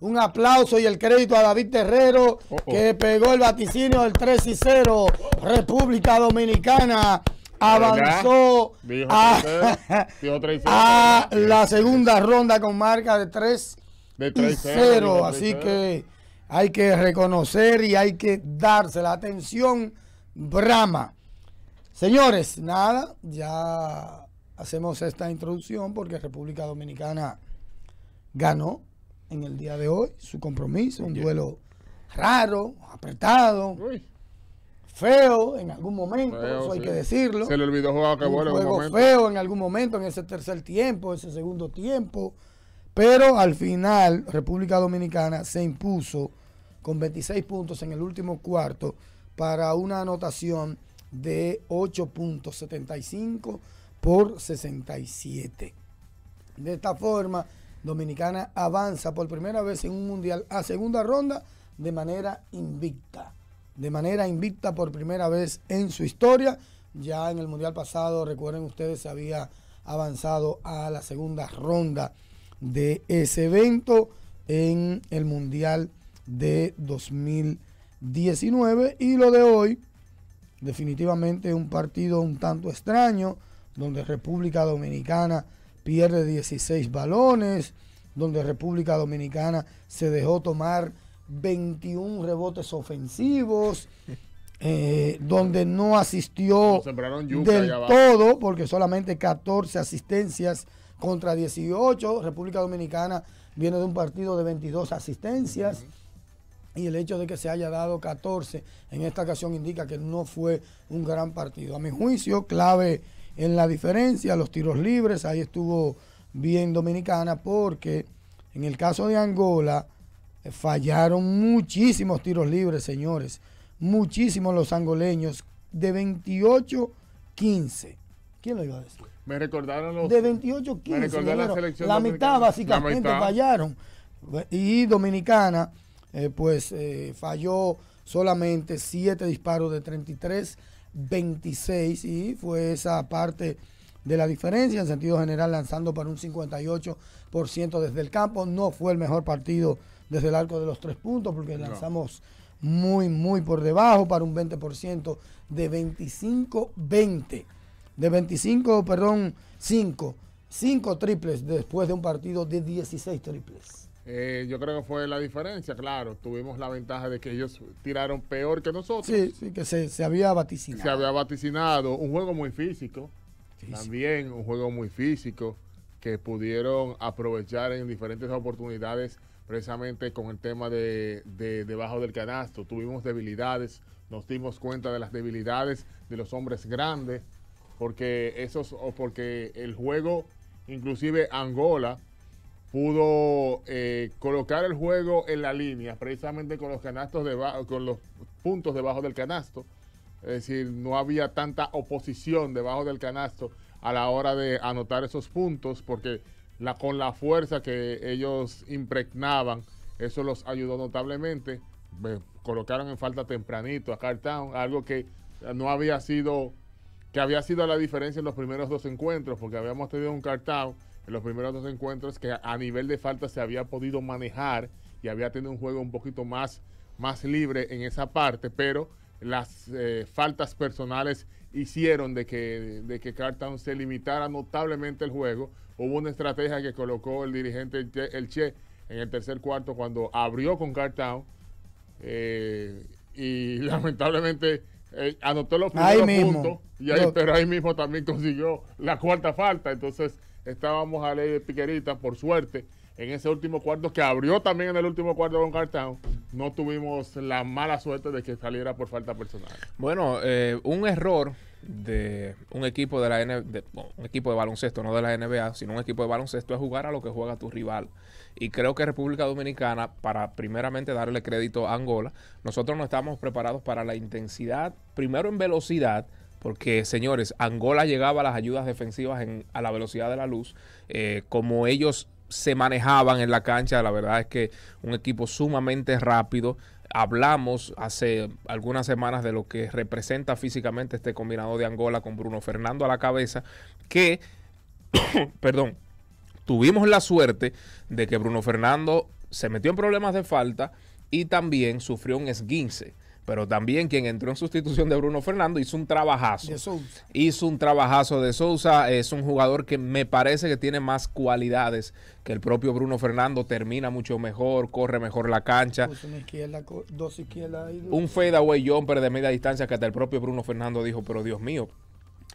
Un aplauso y el crédito a David Terrero, Oh, oh. que pegó el vaticinio del 3 y 0. República Dominicana avanzó a, 3-0, dijo 3-0. a la segunda ronda con marca de 3 De y 3-0, 0. dijo Así 3-0. que hay que reconocer y hay que darse la atención Brahma. Señores, nada, ya hacemos esta introducción porque República Dominicana ganó en el día de hoy su compromiso, un duelo raro, apretado, Uy, feo en algún momento, feo, eso hay sí. que decirlo. Se le olvidó jugar que bueno en un juego momento. feo en algún momento, en ese tercer tiempo, ese segundo tiempo. Pero al final, República Dominicana se impuso con 26 puntos en el último cuarto para una anotación de 8.75 por 67. De esta forma, Dominicana avanza por primera vez en un mundial a segunda ronda de manera invicta. De manera invicta por primera vez en su historia. Ya en el mundial pasado, recuerden ustedes, se había avanzado a la segunda ronda de ese evento en el mundial de 2019. Y lo de hoy, definitivamente un partido un tanto extraño, donde República Dominicana pierde 16 balones, donde República Dominicana se dejó tomar 21 rebotes ofensivos, eh, donde no asistió del todo, porque solamente 14 asistencias contra 18. República Dominicana viene de un partido de 22 asistencias. Y el hecho de que se haya dado 14 en esta ocasión indica que no fue un gran partido. A mi juicio, clave en la diferencia, los tiros libres, ahí estuvo bien Dominicana porque en el caso de Angola eh, fallaron muchísimos tiros libres, señores. Muchísimos los angoleños de 28-15. ¿Quién lo iba a decir? Me recordaron los. De 28 Me 15. recordó la ingeniero. selección La mitad básicamente La mitad. fallaron. Y Dominicana, eh, pues eh, falló solamente 7 disparos de 33, 26. Y fue esa parte de la diferencia. En sentido general, lanzando para un 58% desde el campo. No fue el mejor partido desde el arco de los tres puntos, porque No. lanzamos muy, muy por debajo para un 20% de 25-20 de 25, perdón, 5. 5 triples después de un partido de 16 triples. Eh, yo creo que fue la diferencia, claro. Tuvimos la ventaja de que ellos tiraron peor que nosotros. Sí, sí, que se, se había vaticinado. Se había vaticinado un juego muy físico, Físico. también un juego muy físico que pudieron aprovechar en diferentes oportunidades precisamente con el tema de, de debajo del canasto. Tuvimos debilidades, nos dimos cuenta de las debilidades de los hombres grandes, porque esos o porque el juego, inclusive Angola pudo eh, colocar el juego en la línea, precisamente con los canastos debajo, con los puntos debajo del canasto. Es decir, no había tanta oposición debajo del canasto a la hora de anotar esos puntos, porque con la fuerza que ellos impregnaban, eso los ayudó notablemente. Colocaron en falta tempranito a Cartown, algo que no había sido, que había sido la diferencia en los primeros dos encuentros, porque habíamos tenido un Cartown en los primeros dos encuentros que a nivel de falta se había podido manejar y había tenido un juego un poquito más, más libre en esa parte, pero las eh, faltas personales hicieron de que, de que Cartown se limitara notablemente el juego. Hubo una estrategia que colocó el dirigente el Che, el Che en el tercer cuarto cuando abrió con Cartown eh, y lamentablemente eh, anotó los primeros puntos, y ahí- pero ahí mismo también consiguió la cuarta falta. Entonces estábamos a ley de piquerita, por suerte, en ese último cuarto que abrió también en el último cuarto con Cartown. No tuvimos la mala suerte de que saliera por falta personal. Bueno, eh, un error de un equipo de la N de- un equipo de baloncesto, no de la NBA, sino un equipo de baloncesto es jugar a lo que juega tu rival. Y creo que República Dominicana, para primeramente darle crédito a Angola, nosotros no estamos preparados para la intensidad, primero en velocidad, porque señores, Angola llegaba a las ayudas defensivas en- a la velocidad de la luz, eh, como ellos se manejaban en la cancha, la verdad es que un equipo sumamente rápido. Hablamos hace algunas semanas de lo que representa físicamente este combinado de Angola con Bruno Fernando a la cabeza, que, perdón, tuvimos la suerte de que Bruno Fernando se metió en problemas de falta y también sufrió un esguince. Pero también quien entró en sustitución de Bruno Fernando hizo un trabajazo. De Sousa. Hizo un trabajazo de Sousa. Es un jugador que me parece que tiene más cualidades que el propio Bruno Fernando. Termina mucho mejor, corre mejor la cancha. Puso una izquierda, dos izquierdas ahí. Un fadeaway jumper de media distancia que hasta el propio Bruno Fernando dijo, pero Dios mío.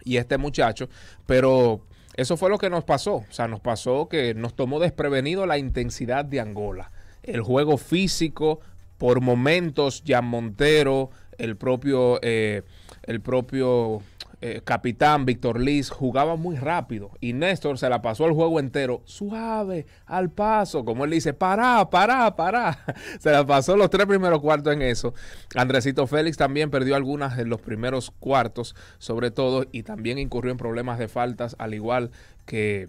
Y este muchacho, pero eso fue lo que nos pasó. O sea, nos pasó que nos tomó desprevenido la intensidad de Angola. El juego físico, por momentos, Jan Montero, el propio, eh, el propio eh, capitán Víctor Liz jugaba muy rápido. Y Néstor se la pasó el juego entero suave, al paso. Como él dice, pará, pará, pará. se la pasó los tres primeros cuartos en eso. Andresito Félix también perdió algunas en los primeros cuartos, sobre todo, y también incurrió en problemas de faltas, al igual que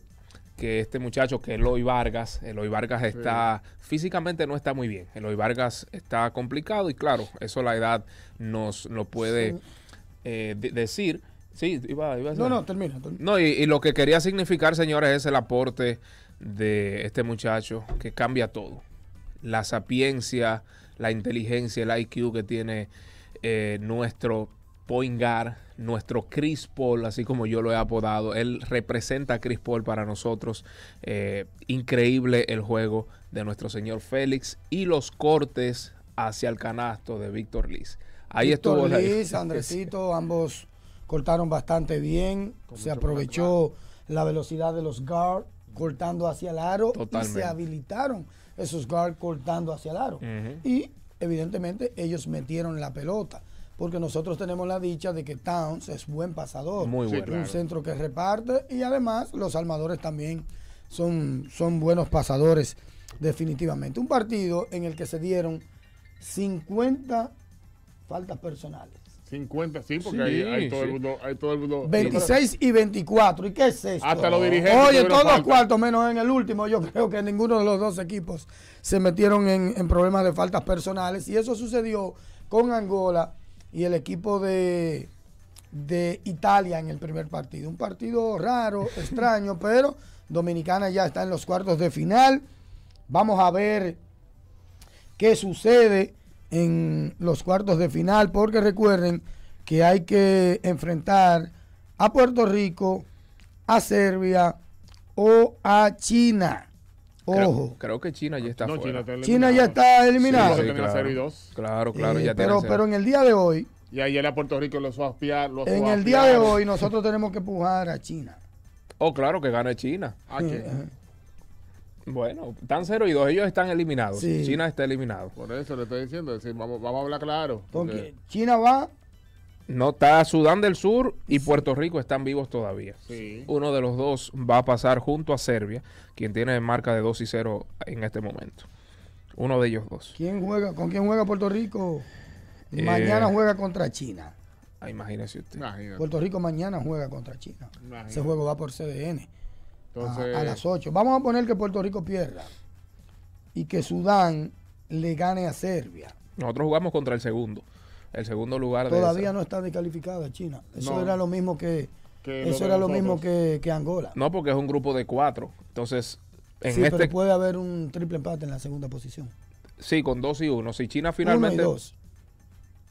que este muchacho, que Eloy Vargas, Eloy Vargas está, físicamente no está muy bien, Eloy Vargas está complicado y claro, eso la edad nos lo puede Sí. eh, de- decir. Sí, iba, iba a No, decir- no, termina. termina. no, y, y lo que quería significar, señores, es el aporte de este muchacho que cambia todo. La sapiencia, la inteligencia, el IQ que tiene eh, nuestro point guard, nuestro Chris Paul, así como yo lo he apodado. Él representa a Chris Paul para nosotros. Eh, increíble el juego de nuestro señor Félix y los cortes hacia el canasto de Víctor Liz. Ahí Víctor estuvo la- Liz, Andresito, ambos cortaron bastante bien. Con Se aprovechó la velocidad de los guard cortando hacia el aro y se habilitaron esos guard cortando hacia el aro. Y evidentemente ellos metieron la pelota. Porque nosotros tenemos la dicha de que Towns es buen pasador. Muy bueno. claro. un centro que reparte y además los armadores también son, son buenos pasadores definitivamente. Un partido en el que se dieron 50 faltas personales. 50, sí, porque Sí, hay, todo el mundo. Hay todo el mundo 26 y 24. ¿Y qué es esto? Hasta los dirigentes Oye, todos falta. cuartos menos en el último. Yo creo que ninguno de los dos equipos se metieron en, en problemas de faltas personales. Y eso sucedió con Angola y el equipo de, de Italia en el primer partido. Un partido raro, extraño, pero Dominicana ya está en los cuartos de final. Vamos a ver qué sucede en los cuartos de final, porque recuerden que hay que enfrentar a Puerto Rico, a Serbia o a China. Creo, Ojo, creo que China ya está No, fuera. China, está China ya eliminado. está Sí, tenía claro. Claro, claro, Eh, ya pero, pero en el día de hoy, Y ayer a Puerto Rico los los en el día de hoy, nosotros tenemos que empujar a China. Oh, claro que gane China. ¿A quién? Eh, Bueno, están 0 y 2, ellos están eliminados. Sí. China está eliminado. Por eso le estoy diciendo. es decir, vamos, vamos a hablar claro. Porque porque- China va, No está Sudán del Sur y Puerto Rico están vivos todavía. sí. Uno de los dos va a pasar junto a Serbia, quien tiene marca de 2 y 0 en este momento. Uno de ellos dos. ¿quién juega? ¿Con quién juega Puerto Rico? Eh, Mañana juega contra China. Ah, imagínese usted. Imagínate. Puerto Rico mañana juega contra China. Imagínate. Ese juego va por CDN. a- Entonces, a, las 8. Vamos a poner que Puerto Rico pierda y que Sudán le gane a Serbia. Nosotros jugamos contra el segundo. El segundo lugar de Todavía esa. no está descalificada China. Eso No. era lo mismo que, eso era lo mismo que, que Angola. No, porque es un grupo de cuatro. Entonces, en sí, este. pero puede haber un triple empate en la segunda posición. Sí, con 2 y 1. Si China Uno y finalmente. dos.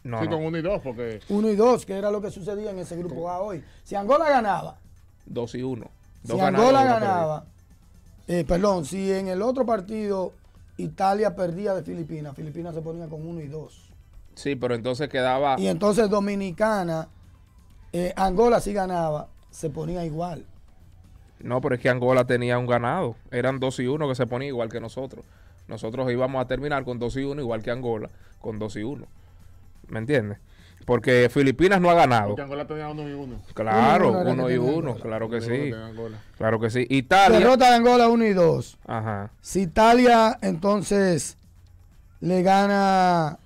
No, sí, no. con uno y dos, porque Uno y dos, que era lo que sucedía en ese grupo A hoy. Si Angola ganaba, 2 y 1. si Angola ganaba, eh, perdón, si en el otro partido Italia perdía de Filipinas, Filipinas se ponía con uno y dos. Sí, pero entonces quedaba. Y entonces Dominicana, eh, Angola si ganaba, se ponía igual. No, pero es que Angola tenía un ganado. Eran 2 y 1 que se ponía igual que nosotros. Nosotros íbamos a terminar con 2 y 1, igual que Angola, con 2 y 1. ¿Me entiendes? Porque Filipinas no ha ganado. porque Angola tenía uno y uno. Claro, Uno y uno era uno que y tenía uno, Angola. claro que sí. Claro que sí. Italia. Derrota de Angola 1 y 2. Ajá. Si Italia entonces le gana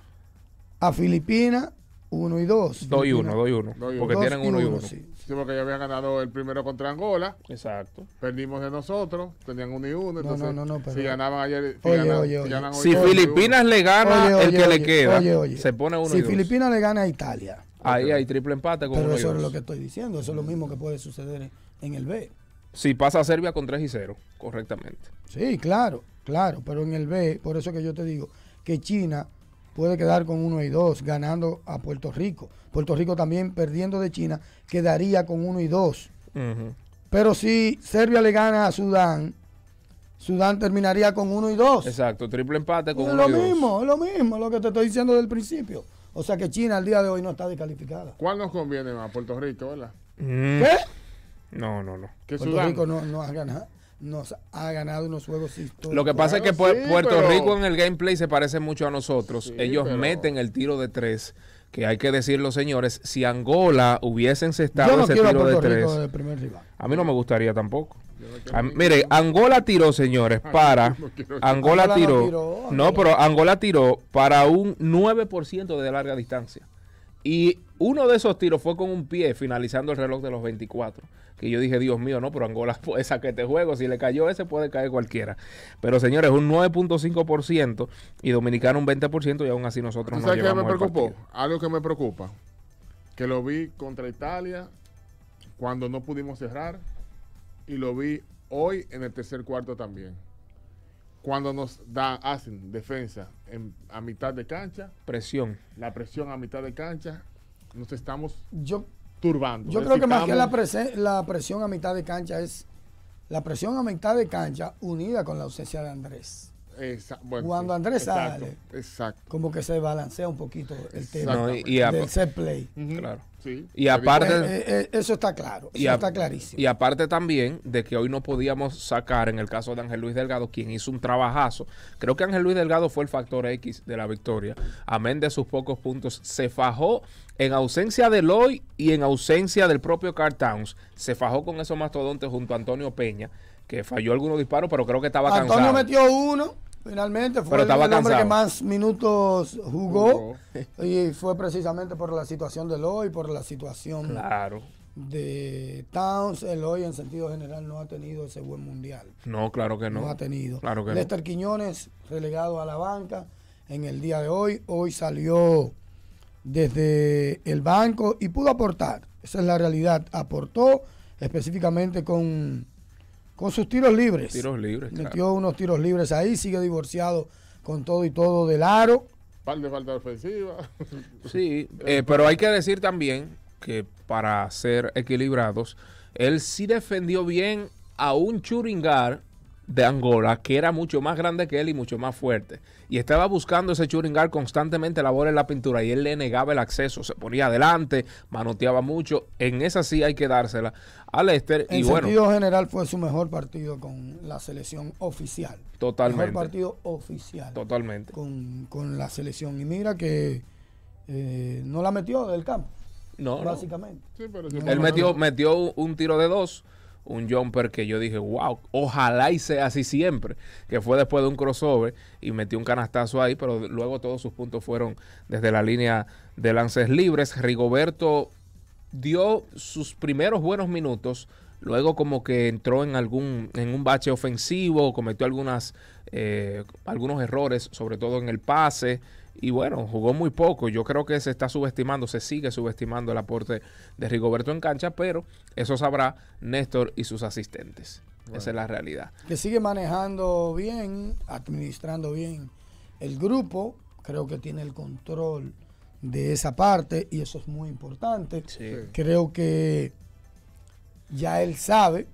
a Filipinas, 1 y 2. 2 y 1, 2 y 1. Dos y Porque uno. tienen 1 y 1. Sí. Sí, porque ya habían ganado el primero contra Angola, Exacto. perdimos de nosotros, tenían uno y uno. No, Entonces, no, no, no, pero- si ganaban ayer, si Oye, ganan- oye, si oye. ganan hoy, Si uno. Filipinas le gana Oye, el oye, que le oye, queda, oye, oye. se pone 1 Si y 2. Filipinas le gana a Italia, Ahí hay triple empate con pero 1 y eso es 2. lo que estoy diciendo, eso es lo mismo que puede suceder en el B. Si pasa a Serbia con 3 y 0, correctamente. Sí, claro. claro, pero en el B, por eso que yo te digo que China puede quedar con 1 y 2, ganando a Puerto Rico. Puerto Rico también perdiendo de China, quedaría con 1 y 2. Ujú. Pero si Serbia le gana a Sudán, Sudán terminaría con 1 y 2. Exacto, triple empate con Es uno lo y dos. mismo, es lo mismo, lo que te estoy diciendo del principio. O sea que China al día de hoy no está descalificada. ¿Cuál nos conviene más? Puerto Rico, ¿verdad? Mm, ¿Qué? No, no, no. ¿Qué Puerto Sudán? Rico no, no ha ganado, nos ha ganado unos juegos históricos. Lo que pasa es que Bueno, Pu- sí, Puerto pero- Rico en el gameplay se parece mucho a nosotros. Sí, Ellos pero- meten el tiro de tres, que hay que decirlo, señores, si Angola hubiese encestado no ese tiro de tres, de primer rival. a mí no me gustaría tampoco. Mire, Angola tiró, señores, para. Angola tiró. No, pero Angola tiró para un 9% de larga distancia. Y uno de esos tiros fue con un pie finalizando el reloj de los 24. Que yo dije, Dios mío, no, pero Angola puede sacar este juego. Si le cayó ese, puede caer cualquiera. Pero señores, un 9.5% y Dominicana un 20% y aún así nosotros ¿Tú no qué me llevamos el preocupó? Algo que me preocupa. Que lo vi contra Italia cuando no pudimos cerrar. Y lo vi hoy en el tercer cuarto también. Cuando nos dan, hacen defensa en- a mitad de cancha, Presión. la presión a mitad de cancha, nos estamos Yo, turbando. yo creo que más que la, la presión a mitad de cancha es la presión a mitad de cancha unida con la ausencia de Andrés. Esa- bueno, Cuando sí, Andrés exacto, sale. Exacto. Como que se balancea un poquito el tema No, y, y a- del set play. Claro. Sí. Y aparte- Eh, eh, eh, eso está claro, eso Y, a- está clarísimo. y aparte también de que hoy no podíamos sacar en el caso de Ángel Luis Delgado, quien hizo un trabajazo. Creo que Ángel Luis Delgado fue el factor X de la victoria. Amén de sus pocos puntos. Se fajó en ausencia de Loy y en ausencia del propio Carl Towns. Se fajó con esos mastodontes junto a Antonio Peña, que falló algunos disparos, pero creo que estaba Antonio cansado. metió uno, finalmente fue el, el hombre que más minutos jugó, Jugó. y fue precisamente por la situación de Eloy, por la situación Claro. de Towns. Eloy en sentido general no ha tenido ese buen mundial. No, claro que No, no. ha tenido. Claro que no. Lester Quiñones relegado a la banca en el día de hoy. Hoy salió desde el banco y pudo aportar. Esa es la realidad. Aportó específicamente con, con sus tiros libres. Tiros libres. claro. Metió unos tiros libres ahí, sigue divorciado con todo y todo del aro. Par de falta ofensiva. Sí, eh, pero hay que decir también que para ser equilibrados, él sí defendió bien a un Churingar de Angola que era mucho más grande que él y mucho más fuerte. Y estaba buscando ese Churingar constantemente la bola en la pintura y él le negaba el acceso. Se ponía adelante, manoteaba mucho. En esa sí hay que dársela a Lester. En y bueno, sentido general fue su mejor partido con la selección oficial. Totalmente. Mejor partido oficial. totalmente. con, con la selección. Y mira que eh, no la metió del campo, No, no. básicamente. Sí, pero sí, Él metió, metió un tiro de dos, un jumper que yo dije, wow, ojalá y sea así siempre, que fue después de un crossover y metió un canastazo ahí, pero luego todos sus puntos fueron desde la línea de lances libres. Rigoberto dio sus primeros buenos minutos, luego como que entró en algún en un bache ofensivo, cometió algunas eh, algunos errores, sobre todo en el pase y bueno, jugó muy poco. Yo creo que se está subestimando, se sigue subestimando el aporte de Rigoberto en cancha, pero eso sabrá Néstor y sus asistentes. Esa es la realidad. Que sigue manejando bien, administrando bien el grupo. Creo que tiene el control de esa parte y eso es muy importante. Sí. Creo que ya él sabe,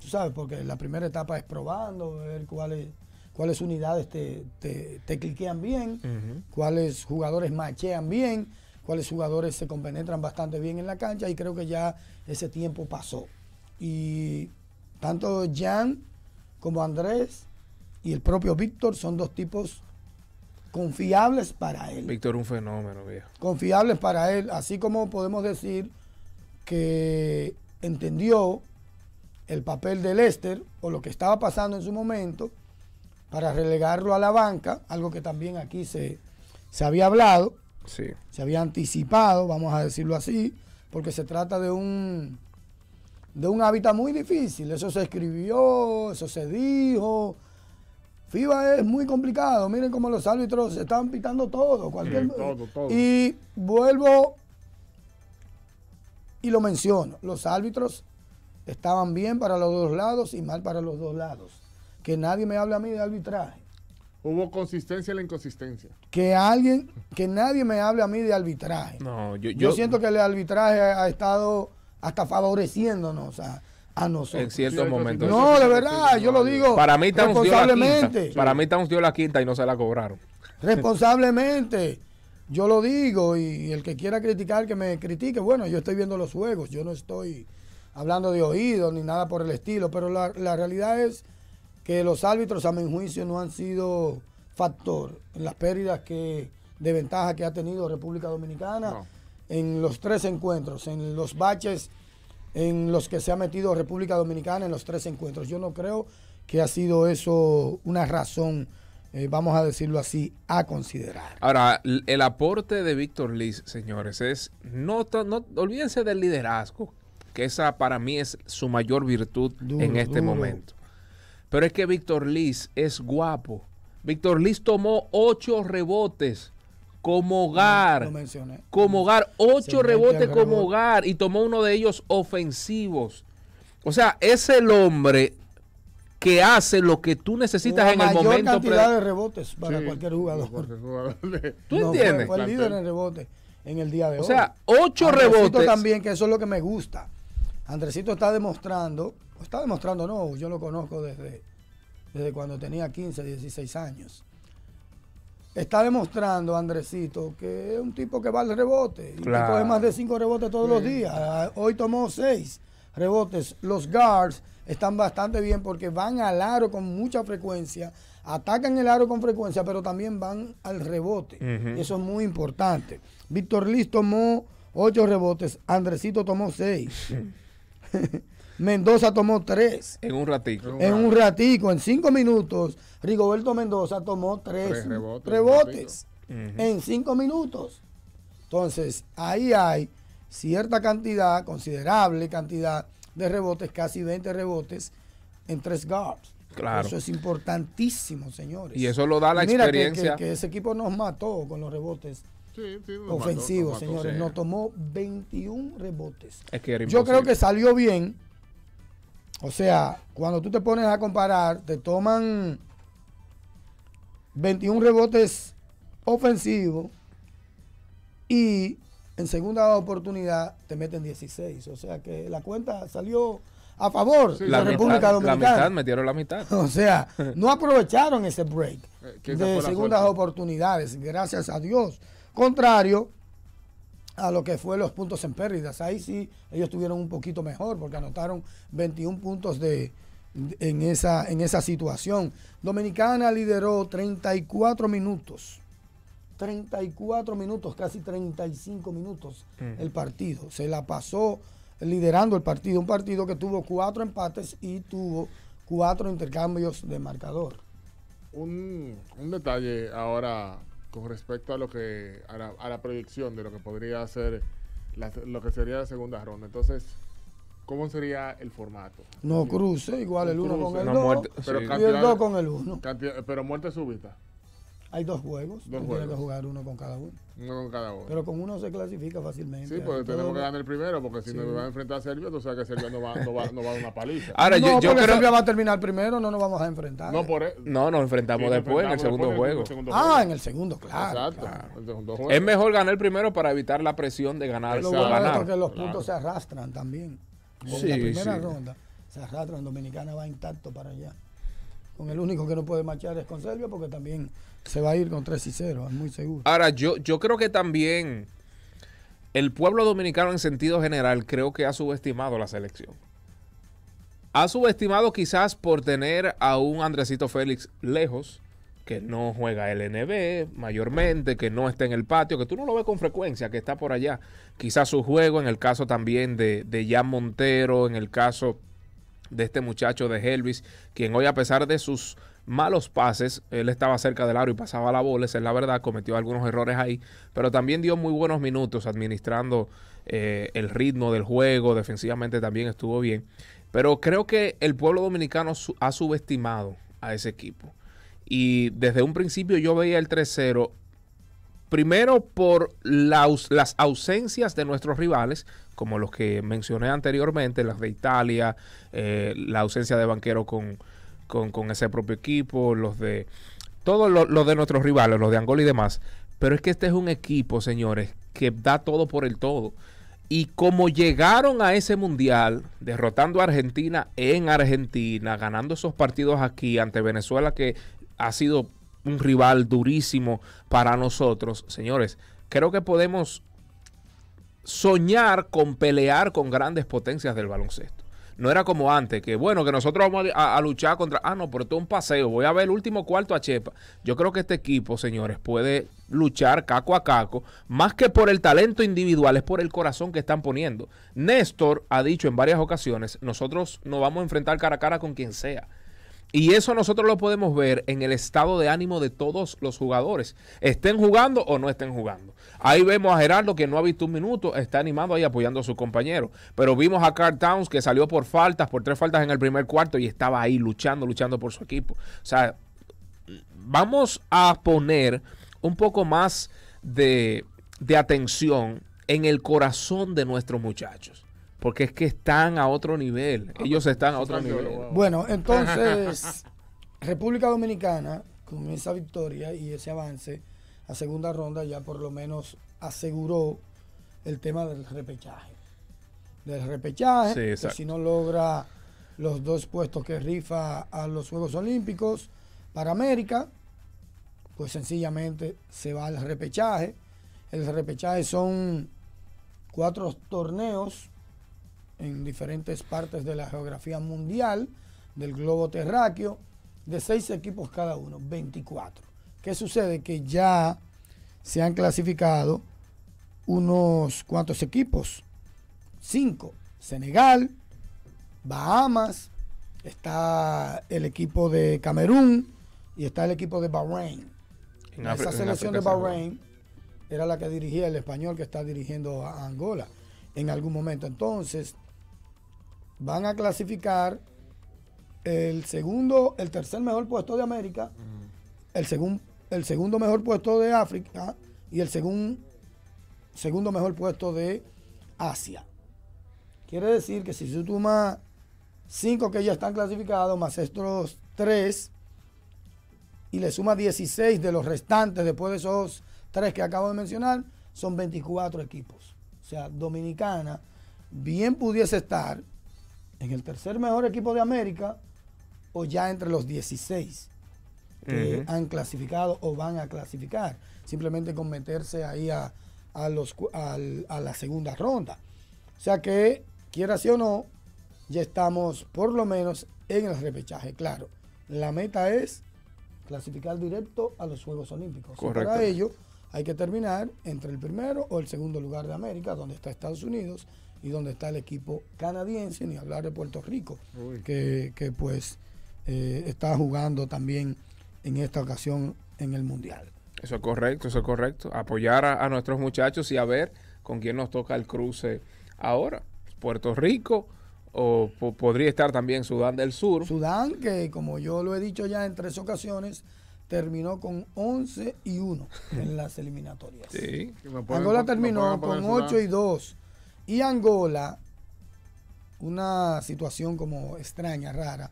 tú sabes, porque la primera etapa es probando, ver cuáles cuáles unidades te, te, te cliquean bien, cuáles jugadores machean bien, cuáles jugadores se compenetran bastante bien en la cancha y creo que ya ese tiempo pasó. Y tanto Jan como Andrés y el propio Víctor son dos tipos confiables para él. Víctor un fenómeno, viejo. Confiables para él, así como podemos decir que entendió el papel de Lester o lo que estaba pasando en su momento para relegarlo a la banca, algo que también aquí se, se había hablado, Sí. se había anticipado, vamos a decirlo así, porque se trata de un de un hábitat muy difícil. Eso se escribió, eso se dijo. FIBA es muy complicado. Miren cómo los árbitros están pitando todo. Cualquier, Sí, todo, todo. Y vuelvo y lo menciono. Los árbitros estaban bien para los dos lados y mal para los dos lados. Que nadie me hable a mí de arbitraje. Hubo consistencia en la inconsistencia. Que alguien, que nadie me hable a mí de arbitraje. No, yo, Yo, yo, siento que el arbitraje ha estado hasta favoreciéndonos a, a nosotros. en ciertos Sí, momentos. No, de verdad, yo lo digo Para mí responsablemente. Para mí Towns dio la quinta y no se la cobraron. responsablemente. Yo lo digo y el que quiera criticar que me critique, bueno, yo estoy viendo los juegos, yo no estoy hablando de oídos ni nada por el estilo, pero la, la realidad es que los árbitros a mi juicio no han sido factor en las pérdidas que de ventaja que ha tenido República Dominicana No. en los tres encuentros, en los baches en los que se ha metido República Dominicana en los tres encuentros. Yo no creo que ha sido eso una razón, eh, vamos a decirlo así, a considerar. Ahora, el aporte de Víctor Liz, señores, es no, olvídense del liderazgo, que esa para mí es su mayor virtud Duro, en este duro. momento. Pero es que Víctor Liz es guapo. Víctor Liz tomó ocho rebotes como hogar. Lo mencioné. como hogar, ocho rebotes como rebote. hogar y tomó uno de ellos ofensivos. O sea, es el hombre que hace lo que tú necesitas en el mayor momento. cantidad pre- de rebotes para Sí, cualquier jugador. ¿Tú No, fue- entiendes? Fue, el líder en rebote en el día de O hoy. sea, ocho Andresito rebotes. también, que eso es lo que me gusta. Andresito está demostrando, está demostrando, no, yo lo conozco desde, desde cuando tenía 15, 16 años. Está demostrando Andresito que es un tipo que va al rebote y que coge más de 5 rebotes todos los días. Hoy tomó 6 rebotes. Los guards están bastante bien porque van al aro con mucha frecuencia, atacan el aro con frecuencia, pero también van al rebote. Y eso es muy importante. Víctor Liz tomó 8 rebotes, Andresito tomó 6. Mendoza tomó 3. En un ratito. En un ratico, en 5 minutos, Rigoberto Mendoza tomó 3 Tres rebotes, en 5 minutos. Entonces, ahí hay cierta cantidad, considerable cantidad de rebotes, casi 20 rebotes en 3 guards. Claro. Eso es importantísimo, señores. Y eso lo da la Y mira que- experiencia. Que, que ese equipo nos mató con los rebotes Sí, sí, nos mató, ofensivos, nos mató, señores. sí. Nos tomó 21 rebotes. Es que era Yo creo que salió bien. O sea, cuando tú te pones a comparar, te toman 21 rebotes ofensivos y en segunda oportunidad te meten 16. O sea que la cuenta salió a favor Sí, de la, la, mitad- República mitad, la Dominicana. mitad metieron la mitad. O sea, no aprovecharon ese break Eh, de segundas oportunidades, gracias a Dios. Contrario a lo que fue los puntos en pérdidas. Ahí sí ellos tuvieron un poquito mejor porque anotaron 21 puntos de, de- en, esa, en esa situación. Dominicana lideró 34 minutos. 34 minutos, casi 35 minutos el partido. Se la pasó liderando el partido. Un partido que tuvo cuatro empates y tuvo cuatro intercambios de marcador. Un, un detalle ahora con respecto a lo que a la, a la proyección de lo que podría ser la- lo que sería la segunda ronda. Entonces, ¿cómo sería el formato? No cruce, igual el Un uno con cruce. el No, dos muerte- Pero sí. y el de- dos con el uno. Cantidad- pero muerte súbita, Hay dos juegos, Dos tú tienes juegos. que jugar uno con cada uno. uno con cada uno. Pero con uno se clasifica fácilmente. sí, porque todo- tenemos que ganar el primero, porque si Sí. nos van a enfrentar a Serbia, tú sabes que Serbia no va, no va, no va a dar una paliza. Ahora, no, yo, yo porque creo. Serbia va a terminar primero, no nos vamos a enfrentar. no por e- No, nos sí, enfrentamos nos después en el segundo después en juego. el segundo ah, en el segundo, claro. Exacto. claro. el segundo juego. Es mejor ganar el primero para evitar la presión de ganar Lo bueno ganar. es que los Claro. puntos se arrastran también. En Sí, la primera sí. ronda se arrastran. Dominicana va intacto para allá. Con el único que no puede marchar es con Serbia porque también se va a ir con 3 y 0, es muy seguro. Ahora, yo, yo creo que también el pueblo dominicano en sentido general creo que ha subestimado la selección. Ha subestimado quizás por tener a un Andresito Félix lejos, que no juega LNB mayormente, que no está en el patio, que tú no lo ves con frecuencia, que está por allá. Quizás su juego, en el caso también de, de Jan Montero, en el caso de este muchacho de Helvis, quien hoy a pesar de sus malos pases, él estaba cerca del aro y pasaba la bola, esa es la verdad, cometió algunos errores ahí, pero también dio muy buenos minutos administrando eh, el ritmo del juego, defensivamente también estuvo bien, pero creo que el pueblo dominicano ha subestimado a ese equipo. Y desde un principio yo veía el 3-0 Primero por las ausencias de nuestros rivales, como los que mencioné anteriormente, las de Italia, eh, la ausencia de Banquero con, con, ese propio equipo, los de todos los lo de nuestros rivales, los de Angola y demás. Pero es que este es un equipo, señores, que da todo por el todo. Y como llegaron a ese mundial, derrotando a Argentina en Argentina, ganando esos partidos aquí ante Venezuela, que ha sido un rival durísimo para nosotros, señores, creo que podemos soñar con pelear con grandes potencias del baloncesto. No era como antes, que bueno, que nosotros vamos a, luchar contra. Ah, no, pero esto es un paseo. Voy a ver el último cuarto a Chepa. Yo creo que este equipo, señores, puede luchar caco a caco, más que por el talento individual, es por el corazón que están poniendo. Néstor ha dicho en varias ocasiones: nosotros nos vamos a enfrentar cara a cara con quien sea. Y eso nosotros lo podemos ver en el estado de ánimo de todos los jugadores, estén jugando o no estén jugando. Ahí vemos a Gerardo que no ha visto un minuto, está animado ahí apoyando a su compañero. Pero vimos a Carl Towns que salió por faltas, por tres faltas en el primer cuarto y estaba ahí luchando, luchando por su equipo. O sea, vamos a poner un poco más de, de atención en el corazón de nuestros muchachos. Porque es que están a otro nivel. Ellos están a otro nivel. Bueno, entonces, República Dominicana, con esa victoria y ese avance a segunda ronda, ya por lo menos aseguró el tema del repechaje. Del repechaje, Sí, que si no logra los dos puestos que rifa a los Juegos Olímpicos para América, pues sencillamente se va al repechaje. El repechaje son cuatro torneos en diferentes partes de la geografía mundial, del globo terráqueo, de seis equipos cada uno, 24. ¿Qué sucede? Que ya se han clasificado unos cuantos equipos, cinco, Senegal, Bahamas, está el equipo de Camerún y está el equipo de Bahrein. En Esa selección de. Bahrein era la que dirigía el español que está dirigiendo a Angola en algún momento. Entonces, van a clasificar el segundo, el tercer mejor puesto de América, el, segun- el segundo mejor puesto de África y el segun- segundo mejor puesto de Asia. Quiere decir que si tú tomas cinco que ya están clasificados, más estos tres, y le sumas 16 de los restantes después de esos tres que acabo de mencionar, son 24 equipos. O sea, Dominicana bien pudiese estar en el tercer mejor equipo de América o ya entre los 16 que han clasificado o van a clasificar. Simplemente con meterse ahí a, a los, al- a la segunda ronda. O sea que, quiera sí o no, ya estamos por lo menos en el repechaje. Claro, la meta es clasificar directo a los Juegos Olímpicos. Correcto. Para ello hay que terminar entre el primero o el segundo lugar de América, donde está Estados Unidos y donde está el equipo canadiense, ni hablar de Puerto Rico, que, que, pues eh, está jugando también en esta ocasión en el Mundial. Eso es correcto, eso es correcto. Apoyar a, a nuestros muchachos y a ver con quién nos toca el cruce ahora. Puerto Rico o po- podría estar también Sudán del Sur. Sudán, que como yo lo he dicho ya en tres ocasiones, terminó con 11 y 1 en las eliminatorias. Sí. Angola terminó con Sudán. 8 y 2. Y Angola, una situación como extraña, rara,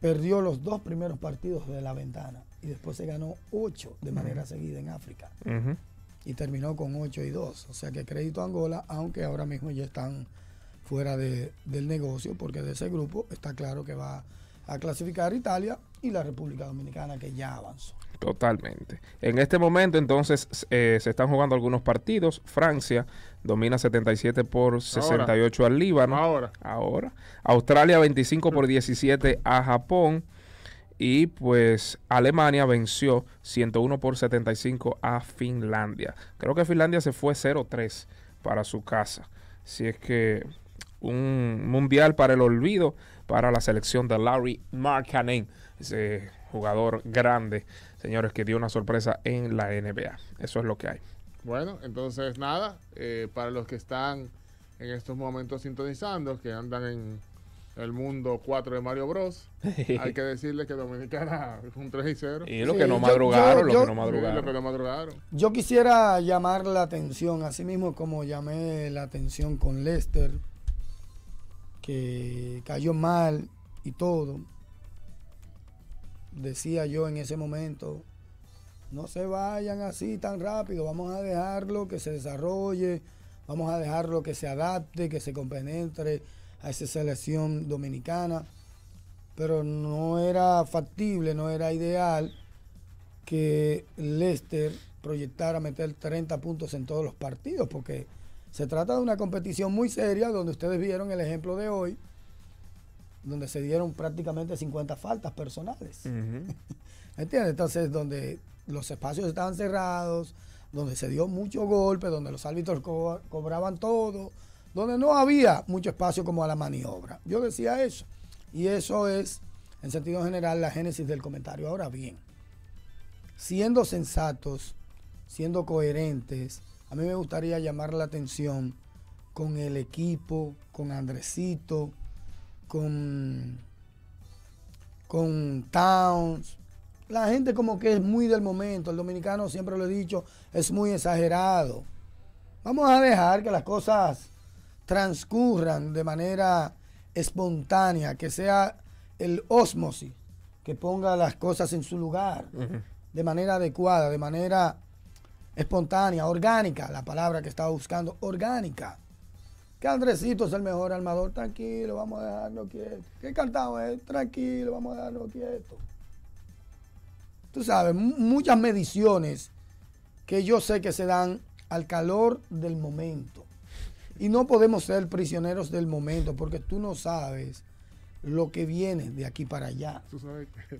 perdió los dos primeros partidos de la ventana y después se ganó 8 de manera seguida en África y terminó con 8 y 2. O sea que crédito a Angola, aunque ahora mismo ya están fuera de- del negocio, porque de ese grupo está claro que va a clasificar Italia y la República Dominicana, que ya avanzó. Totalmente. En este momento, entonces, eh, se están jugando algunos partidos. Francia domina 77 por 68 al Líbano. Ahora. Ahora. Australia 25 por 17 a Japón. Y pues Alemania venció 101 por 75 a Finlandia. Creo que Finlandia se fue 0-3 para su casa. Si es que un mundial para el olvido para la selección de Larry Markkanen, jugador grande, señores, que dio una sorpresa en la NBA. Eso es lo que hay. Bueno, entonces nada, eh, para los que están en estos momentos sintonizando, que andan en el mundo 4 de Mario Bros, hay que decirles que Dominicana es un 3 y 0. Y los Sí, que no yo- madrugaron, yo- los que no Sí, lo que madrugaron. no madrugaron. Yo quisiera llamar la atención, así mismo como llamé la atención con Lester, que cayó mal y todo. Decía yo en ese momento, no se vayan así tan rápido, vamos a dejarlo que se desarrolle, vamos a dejarlo que se adapte, que se compenetre a esa selección dominicana, pero no era factible, no era ideal que Leicester proyectara meter 30 puntos en todos los partidos, porque se trata de una competición muy seria, donde ustedes vieron el ejemplo de hoy, donde se dieron prácticamente 50 faltas personales. ¿Entiendes? Entonces, donde los espacios estaban cerrados, donde se dio mucho golpe, donde los árbitros cobraban todo, donde no había mucho espacio como a la maniobra. Yo decía eso. Y eso es, en sentido general, la génesis del comentario. Ahora bien, siendo sensatos, siendo coherentes, a mí me gustaría llamar la atención con el equipo, con Andresito, con, con Towns. La gente como que es muy del momento, el dominicano siempre lo he dicho, es muy exagerado. Vamos a dejar que las cosas transcurran de manera espontánea, que sea el osmosis que ponga las cosas en su lugar, de manera adecuada, de manera espontánea, orgánica, la palabra que estaba buscando, orgánica. Que Andresito es el mejor armador, tranquilo, vamos a dejarlo quieto. ¿Qué cantado es? Tranquilo, vamos a dejarlo quieto. Tú sabes, muchas mediciones que yo sé que se dan al calor del momento. Y no podemos ser prisioneros del momento porque tú no sabes lo que viene de aquí para allá. Tú sabes que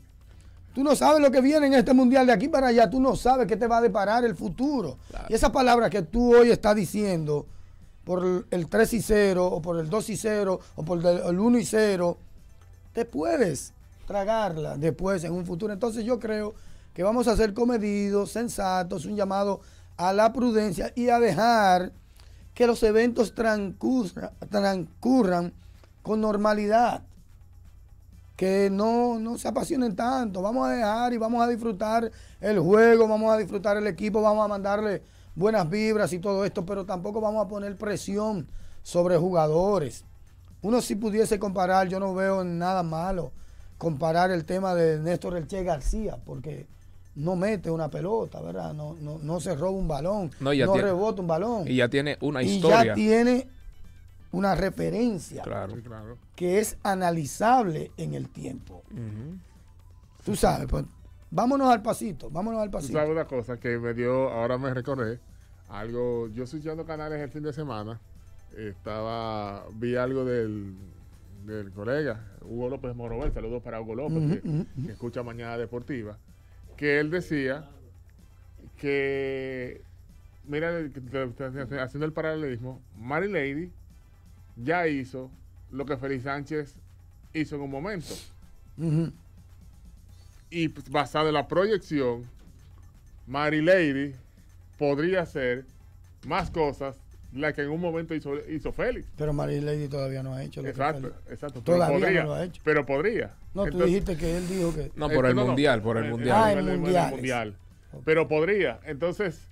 Tú no sabes lo que viene en este mundial de aquí para allá. Tú no sabes qué te va a deparar el futuro. Y esa palabra que tú hoy estás diciendo por el 3 y 0 o por el 2 y 0 o por el 1 y 0, te puedes tragarla después en un futuro. Entonces yo creo que vamos a ser comedidos, sensatos, un llamado a la prudencia y a dejar que los eventos transcurran con normalidad que no, no se apasionen tanto. Vamos a dejar y vamos a disfrutar el juego, vamos a disfrutar el equipo, vamos a mandarle buenas vibras y todo esto, pero tampoco vamos a poner presión sobre jugadores. Uno si pudiese comparar, yo no veo nada malo comparar el tema de Néstor Elche García, porque no mete una pelota, ¿verdad? No, no, no se roba un balón, no, rebota un balón. Y ya tiene una historia. Y ya tiene una referencia que es analizable en el tiempo. Tú sabes, pues vámonos al pasito, vámonos al pasito. Sabes una cosa que me dio, ahora me recorré, algo, yo estoy escuchando canales el fin de semana, estaba, vi algo del, del colega Hugo López Morobel, saludos para Hugo López, que, escucha Mañana Deportiva, que él decía que, mira, haciendo el paralelismo, Mary Lady ya hizo lo que Félix Sánchez hizo en un momento. Y basado en la proyección, Mary Lady podría hacer más cosas la que en un momento hizo, hizo Félix. Pero Mary Lady todavía no ha hecho lo exacto, Exacto, Todavía no lo ha hecho. Pero podría. No, tú dijiste que él dijo que... No, por el mundial, por el mundial. Ah, el mundial. Pero podría. Entonces,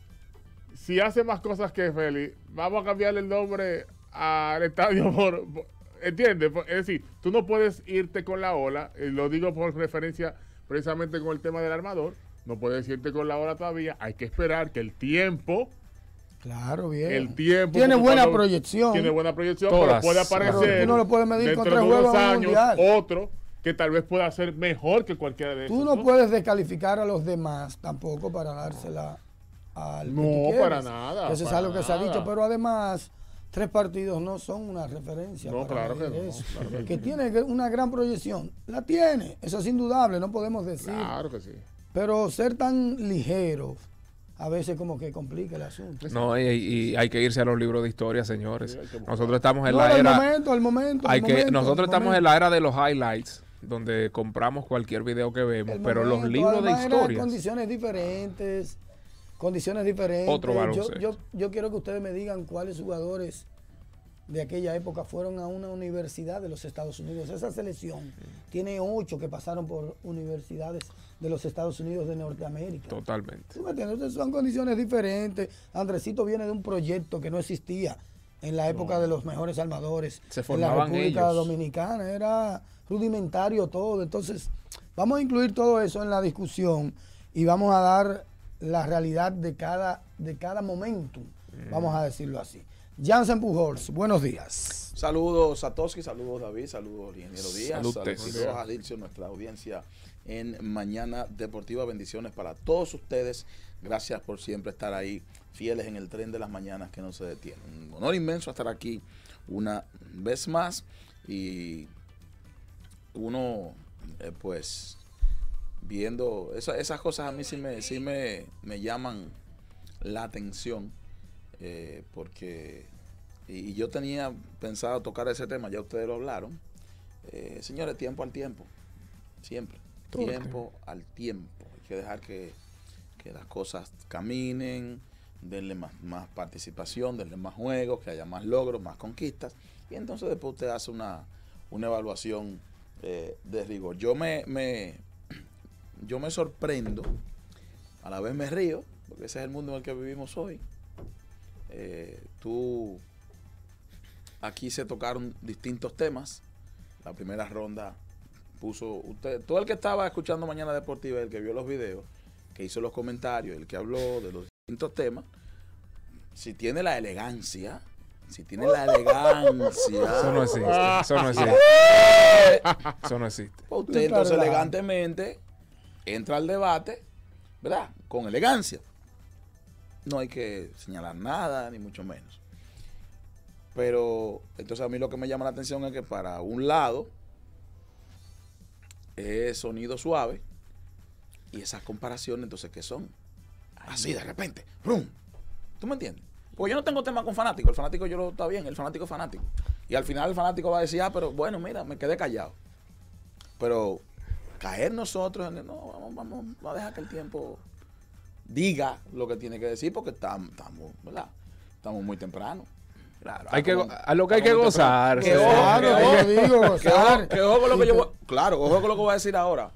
si hace más cosas que Félix, vamos a cambiarle el nombre al estadio por, ¿entiendes? Es decir, tú no puedes irte con la ola, y lo digo por referencia precisamente con el tema del armador, no puedes irte con la ola todavía, hay que esperar que el tiempo Claro, bien. El tiempo. Tiene buena proyección. Tiene buena proyección, pero puede aparecer. tú no lo puedes medir con tres juegos años, otro que tal vez pueda ser mejor que cualquiera de esos. Tú no, puedes descalificar a los demás tampoco para dársela al. No, para nada. Eso es algo que se ha dicho, pero además tres partidos no son una referencia. No, claro que que, tiene una gran proyección, la tiene, eso es indudable, no podemos decir. Claro que sí. Pero ser tan ligero a veces como que complica el asunto. No, y, hay que irse a los libros de historia, señores. nosotros estamos en la era... momento, el momento, hay que, nosotros estamos en la era de los highlights, donde compramos cualquier video que vemos, pero los libros de historia... condiciones diferentes condiciones diferentes. Otro yo, yo, yo, quiero que ustedes me digan cuáles jugadores de aquella época fueron a una universidad de los Estados Unidos. Esa selección tiene ocho que pasaron por universidades de los Estados Unidos de Norteamérica. Totalmente. Entonces son condiciones diferentes. Andresito viene de un proyecto que no existía en la época de los mejores armadores Se en la República Dominicana. Era rudimentario todo. Entonces, Vamos a incluir todo eso en la discusión y vamos a dar la realidad de cada, de cada momentum, vamos a decirlo así. Jansen Pujols, buenos días. Saludos a Toski, saludos David, saludos Ingeniero Díaz, Salutes. saludos a Dilcio, nuestra audiencia en Mañana Deportiva. Bendiciones para todos ustedes. Gracias por siempre estar ahí, fieles en el tren de las mañanas que no se detiene. Un honor inmenso estar aquí una vez más y uno, eh, pues, viendo esa- esas cosas a mí sí me, sí me, me llaman la atención eh, porque y, y yo tenía pensado tocar ese tema, ya ustedes lo hablaron. Eh, señores, tiempo al tiempo, siempre. Tiempo al tiempo. Hay que dejar que, que las cosas caminen, denle más, más participación, denle más juegos, que haya más logros, más conquistas. Y entonces después usted hace una, una evaluación eh, de rigor. Yo me, me, yo me sorprendo, a la vez me río, porque ese es el mundo en el que vivimos hoy. Eh, tú, aquí se tocaron distintos temas. La primera ronda puso usted, todo el que estaba escuchando Mañana Deportiva, el que vio los videos, que hizo los comentarios, el que habló de los distintos temas, si tiene la elegancia, si tiene la elegancia, Eso no existe. Eso no existe. Eso no existe. pues usted entonces elegantemente entra al debate, ¿verdad? Con elegancia. No hay que señalar nada, ni mucho menos. Pero entonces a mí lo que me llama la atención es que para un lado es sonido suave y esas comparaciones entonces ¿qué son? Así de repente, ¡rum! ¿Tú me entiendes? Porque yo no tengo tema con fanático, el fanático yo lo está bien, el fanático es fanático. Y al final el fanático va a decir, ah, pero bueno, mira, me quedé callado. Pero caer nosotros en el- no, vamos, vamos, vamos a dejar que el tiempo diga lo que tiene que decir porque estamos, estamos, ¿verdad? Estamos muy temprano. Claro, Hay que, a lo que hay que gozar. temprano. Que ojo, Claro, ojo, con lo que yo claro, ojo con lo que voy a decir ahora.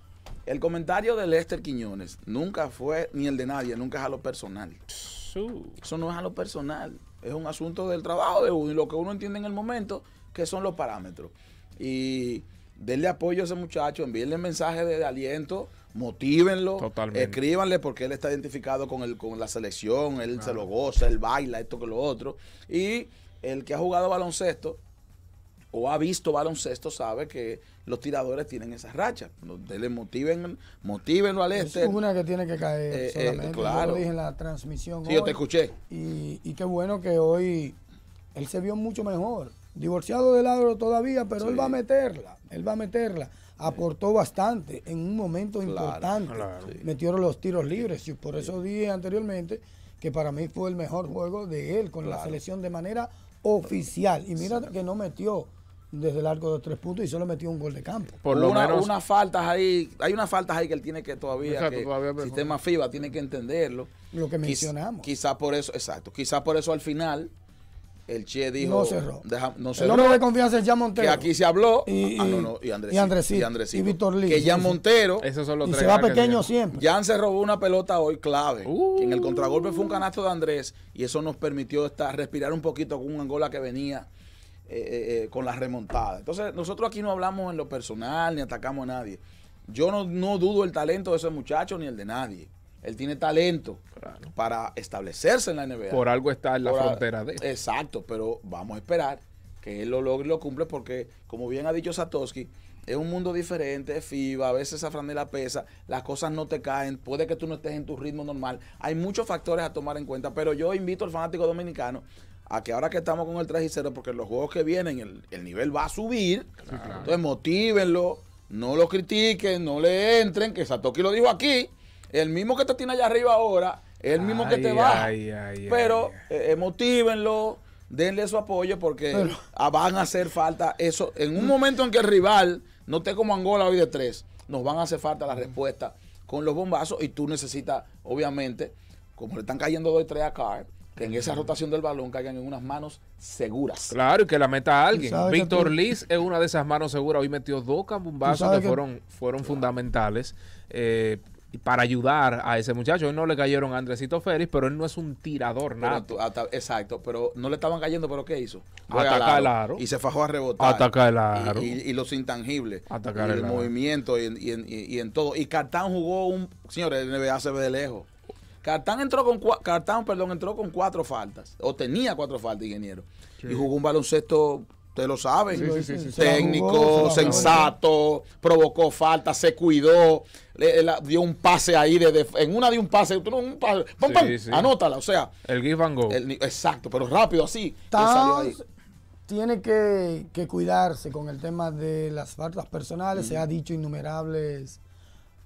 El comentario de Lester Quiñones nunca fue ni el de nadie, nunca es a lo personal. Eso no es a lo personal, es un asunto del trabajo de uno y lo que uno entiende en el momento, que son los parámetros. Y denle apoyo a ese muchacho, envíenle mensaje de, de aliento, motívenlo, Totalmente. escríbanle porque él está identificado con, el, con la selección, él se lo goza, él baila, esto que lo otro. Y el que ha jugado baloncesto o ha visto baloncesto sabe que los tiradores tienen esas rachas. Denle motiven, motívenlo al Es este. una que tiene que caer Eh, eh, solamente. Yo claro. lo dije en la transmisión. Sí, yo te escuché. Y, y qué bueno que hoy él se vio mucho mejor. Divorciado del lado todavía, pero él va a meterla. Él va a meterla. Aportó bastante en un momento Claro, importante. claro. Sí. Metieron los tiros libres. Y por eso dije anteriormente que para mí fue el mejor juego de él con la selección de manera oficial. Y mira que no metió desde el arco de tres puntos y solo metió un gol de campo. Por lo una, menos. unas faltas ahí, hay unas faltas ahí que él tiene que todavía, Exacto, que todavía el sistema FIBA tiene que entenderlo. Lo que mencionamos. Quizá por eso, exacto, quizá por eso al final el Che dijo, No cerró. deja- no el cerró, hombre de confianza es Jan Montero. que aquí se habló, Y- ah, y- no, no, y Andresito, y Andresito, Andresito, y Víctor Lee. que Jan Sí, sí. Montero, Esos son los y tres se va pequeño siempre. Jan se robó una pelota hoy clave. Uh. que en el contragolpe fue un canasto de Andrés y eso nos permitió estar, respirar un poquito con un Angola que venía eh, eh, eh, con la remontada. Entonces, nosotros aquí no hablamos en lo personal ni atacamos a nadie. Yo no, no dudo el talento de ese muchacho ni el de nadie. Él tiene talento Claro. para establecerse en la NBA. Por algo está en la Por a- frontera de. Exacto, pero vamos a esperar que él lo logre y lo cumple porque, como bien ha dicho Satoshi, es un mundo diferente, es FIBA, a veces esa franela pesa, las cosas no te caen, puede que tú no estés en tu ritmo normal. Hay muchos factores a tomar en cuenta, pero yo invito al fanático dominicano a que ahora que estamos con el 3 y 0, porque los juegos que vienen el, el nivel va a subir, entonces motívenlo, no lo critiquen, no le entren, que Satoshi lo dijo aquí, el mismo que te tiene allá arriba ahora, es el mismo que te va. ay, ay, Pero eh, eh, motívenlo, denle su apoyo porque Pero- ah, van a hacer falta eso. En un momento en que el rival no esté como Angola hoy de tres, nos van a hacer falta la respuesta con los bombazos y tú necesitas, obviamente, como le están cayendo dos y tres a Carr, que en esa rotación del balón caigan en unas manos seguras. Claro, y que la meta a alguien. Víctor Liz es una de esas manos seguras. Hoy metió dos cambumbazos que que- fueron, fueron fundamentales. Eh, para ayudar a ese muchacho. Hoy no le cayeron a Andresito Félix, pero él no es un tirador hasta- exacto, pero no le estaban cayendo, pero ¿qué hizo? Atacar el aro. Y se fajó a rebotar. Atacar el aro. Y, y- y los intangibles. Atacar y el movimiento y en, y en- y- en todo. Y Cartán jugó un... Señores, el NBA se ve de lejos. Cartán entró con Cartán, perdón, entró con cuatro faltas. O tenía cuatro faltas, ingeniero. Y jugó un baloncesto, ustedes lo saben. Sí, sí, sí, sí. Se la Técnico, jugó, sensato, provocó falta, se cuidó, le- le- dio un pase ahí de, de- en una de un pase, tú no, un pase, pum, Sí, pum, sí. anótala, o sea, El give and go. el exacto, pero rápido así. salió ahí. Tiene que, que cuidarse con el tema de las faltas personales, se ha dicho innumerables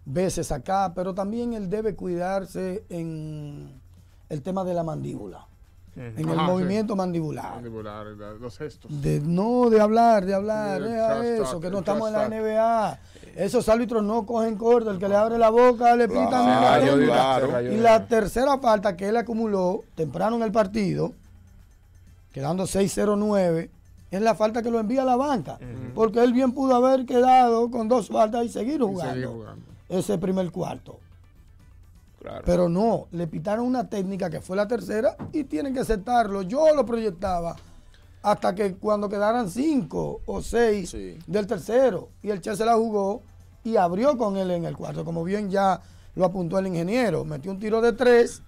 veces acá, pero también él debe cuidarse en el tema de la mandíbula, en el sí. movimiento mandibular. Mandibular, los gestos. De, no, de hablar, de hablar, deja trash eso, talk, que no estamos en la. NBA. Esos árbitros no cogen corte, el que le abre la boca le pitan Claro, en la de rayó Y de la tercera falta que él acumuló temprano en el partido, quedando 6-0-9, es la falta que lo envía a la banca. Porque él bien pudo haber quedado con dos faltas y seguir Y jugando, seguir jugando. ese primer cuarto. Claro. Pero no, le pitaron una técnica que fue la tercera y tienen que aceptarlo. Yo lo proyectaba hasta que cuando quedaran cinco o seis Sí. del tercero y el Che se la jugó y abrió con él en el cuarto, como bien ya lo apuntó el ingeniero. Metió un tiro de tres,